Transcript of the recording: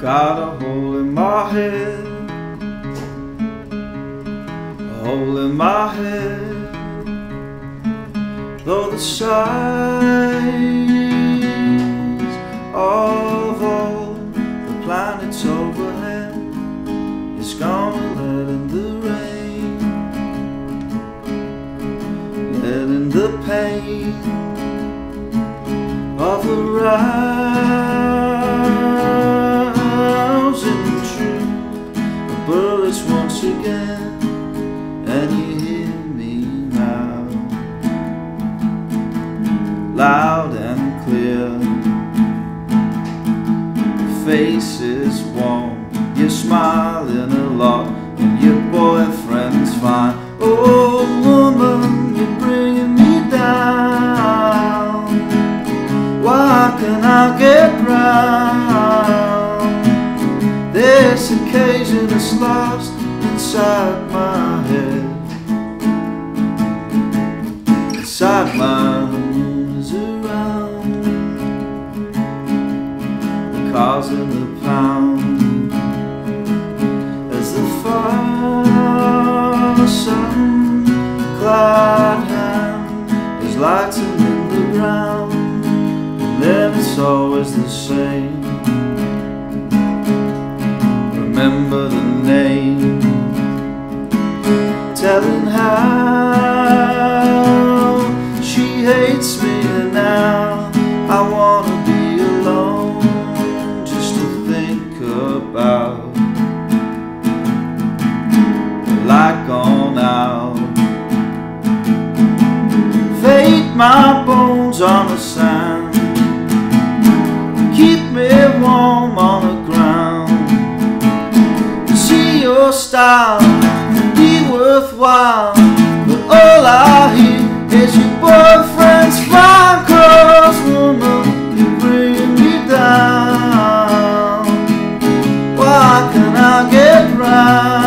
got a hole in my head, a hole in my head. Though the size of all the planets overhead is gonna let in the rain, let in the pain of the rousing face is warm, you're smiling a lot, and your boyfriend's fine. Oh, woman, you're bringing me down. Why can I get round? This occasion is lost inside my head. Inside my in the pound. As the far sun clad hand is lighting in the ground and then it's always the same. Remember the name about. Like on out. Fade my bones on the sand. Keep me warm on the ground. See your style be worthwhile. 啊。